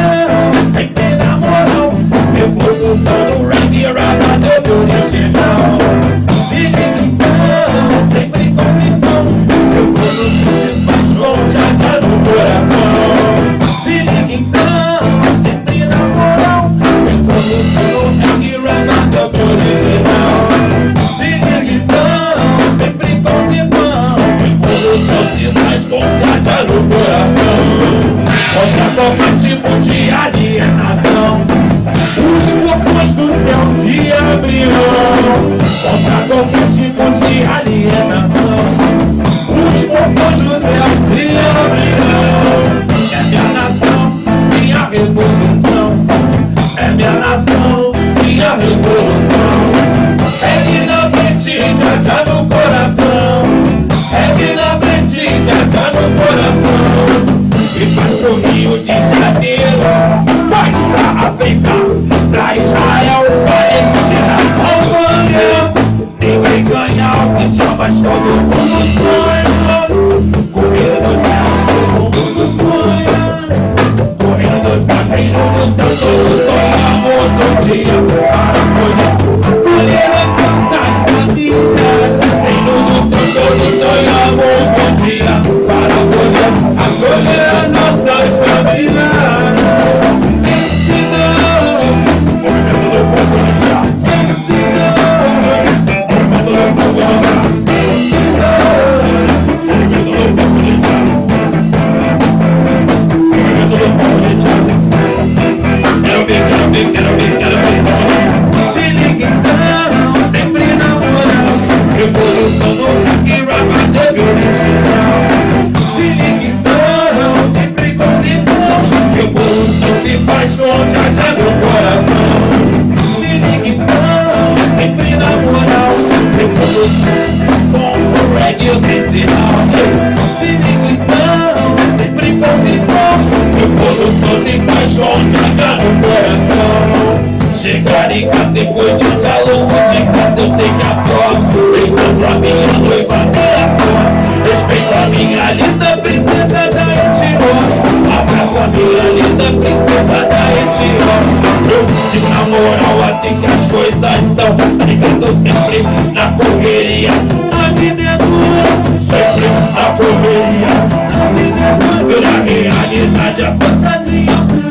Oh. me. King noite um calor de casa eu sei que aprovo Então a minha noiva é a sua Respeito a minha linda princesa da Etiópia. Abraço a minha linda princesa da Etiópia. Eu digo na moral assim que as coisas estão. Ligado sempre na correria. A vida é tua Sempre na correria. A vida é tua Pela realidade a fantasia.